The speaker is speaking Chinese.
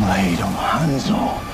laid on Hanzo